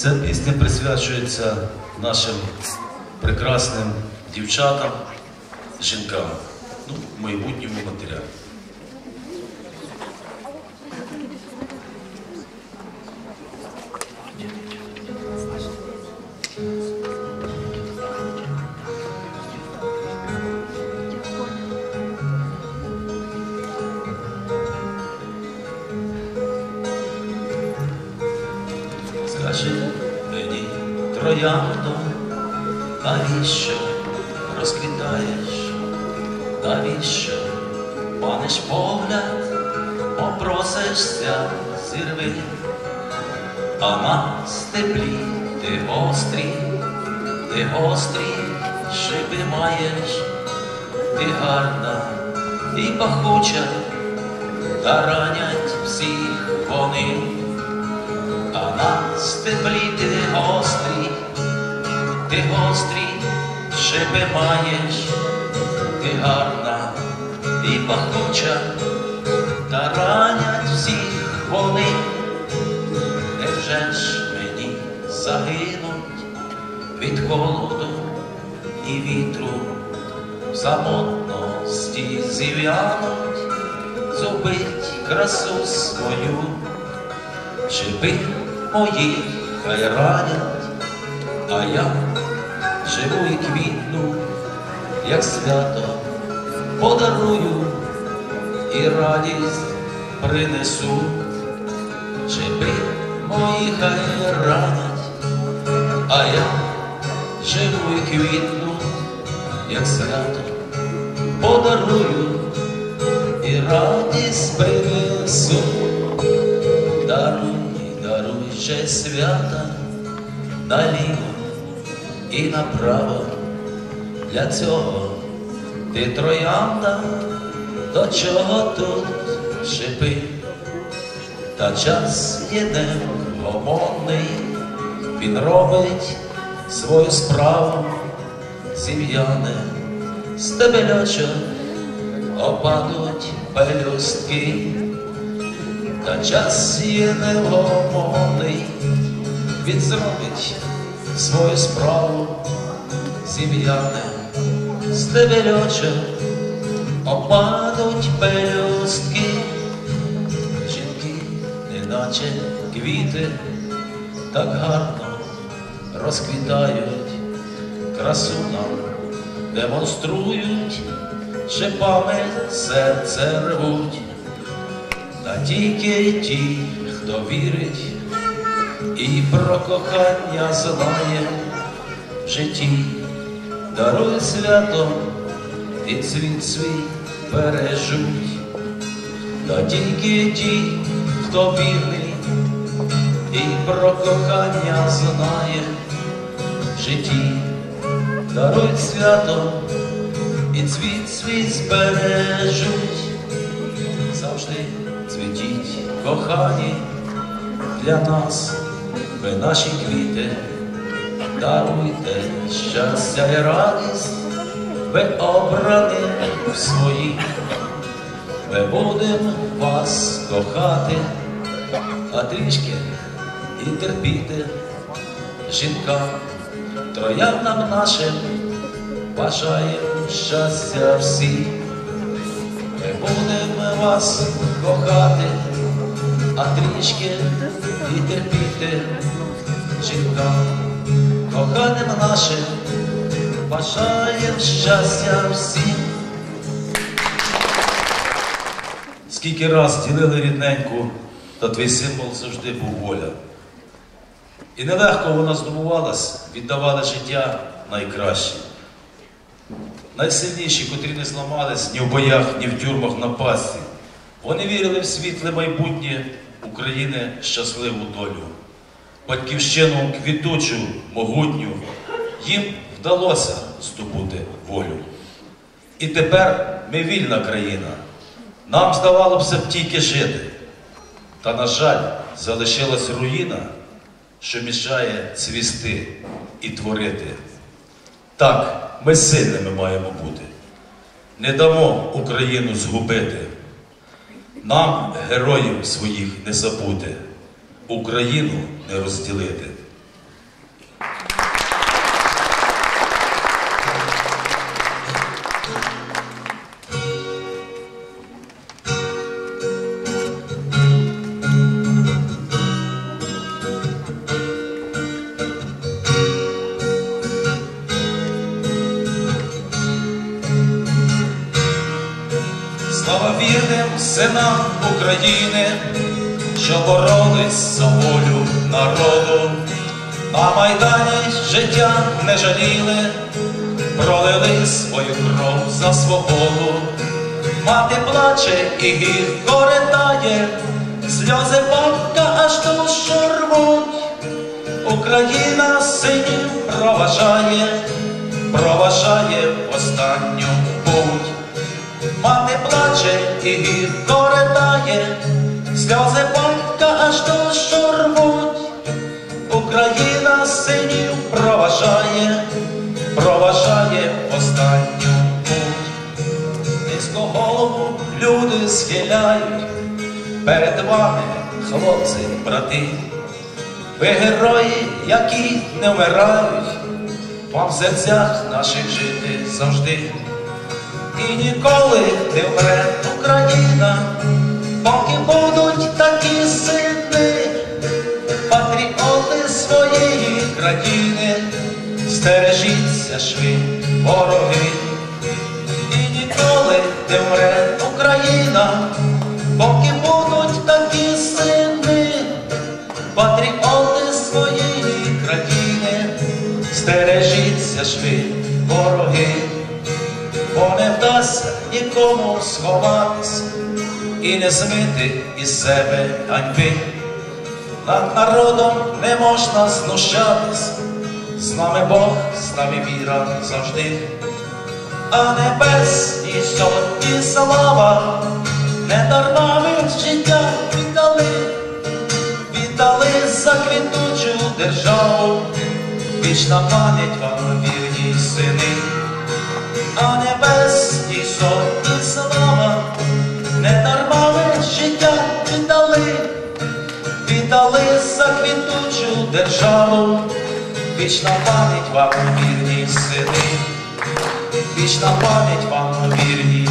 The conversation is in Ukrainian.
Ця пісня присвячується нашим прекрасним дівчатам, жінкам, ну, майбутньому матерям. Скажи мені, трояндо, навіщо розквітаєш? Навіщо паниш погляд, попросишся зірви, а на стеблі ти гострі, ти гострі шипи маєш, ти гарна і пахуча, та ранять всіх вони. А на стеблі ти гострий, ти гострий, шипи маєш, ти гарна і пахуча, та ранять всіх вони, невже ж мені загинуть від холоду і вітру, самотності зів'януть, зубить красу свою. Шипи мої хай ранять, а я живу і квітну, як свято подарую і радість принесу. Шипи мої хай ранять, а я живу і квітну, як свято подарую і радість принесу. Ще свята наліво і направо. Для цього ти троянда, до чого тут шипи, та час є невгомонний, він робить свою справу, зів'яне стебельочок, опадуть пелюстки та час є невгомонний, він зробить свою справу, зім'яне стебельочок, опадуть пелюстки, жінки, неначе квіти, так гарно розквітають, красу нам демонструють, шипами серце рвуть. Та тільки ті, хто вірить і про кохання знає в житті, дарує свято і цвіт свій бережуть. Та тільки ті, хто вірний і про кохання знає в житті, дарують свято і цвіт свій збережуть цвітіть, кохані, для нас ви наші квіти, даруйте щастя і радість, ви обрані в свої, ми будемо вас кохати, а трішки і терпіти. Жінкам, троянам нашим бажаємо щастя всім. Ми будемо вас кохати, а трішки і терпіти жінкам, коханим нашим, бажаєм щастя всім. Скільки раз ділили рідненьку, та твій символ завжди був воля. І нелегко вона здобувалась, віддавали життя найкраще. Найсильніші, котрі не зламались ні в боях, ні в тюрмах на пасті. Вони вірили в світле майбутнє України щасливу долю. Батьківщину квітучу, могутню, їм вдалося здобути волю. І тепер ми вільна країна. Нам здавалося б тільки жити. Та, на жаль, залишилась руїна, що мішає цвісти і творити. Так, ми сильними маємо бути. Не дамо Україну згубити. Нам, героїв своїх, не забути, Україну не розділити. Синам України, що боролись за волю народу, на майдані життя не жаліли, пролили свою кров за свободу. Мати плаче і гірко ридає, сльози батька аж душу рвуть. Україна синів проважає, проважає останню путь. Мати плаче і гірко ридає, сльози батька аж душу рвуть. Україна синів проважає, проважає останню путь. Низько голову люди схиляють перед вами, хлопці, брати. Ви герої, які не вмирають, вам в серцях наших жити завжди. І ніколи не вмре Україна, поки будуть такі сини, патріоти своєї країни, стережіться ж ви, вороги. І ніколи не вмре Україна, поки будуть такі сини, патріоти своєї країни, стережіться ж ви, вороги, вдасться нікому сховатись і не змити із себе ганьби. Над народом не можна знущатись, з нами Бог, з нами віра завжди. А небесні сотні слава, не дарма ви життя віддали, віддали за квітучу державу, вічна пам'ять вам вірні сини, а небесні сотні слава, не дарма ви життя віддали, віддали за квітучу державу, вічна пам'ять вам вірні сини. Вічна пам'ять вам вірні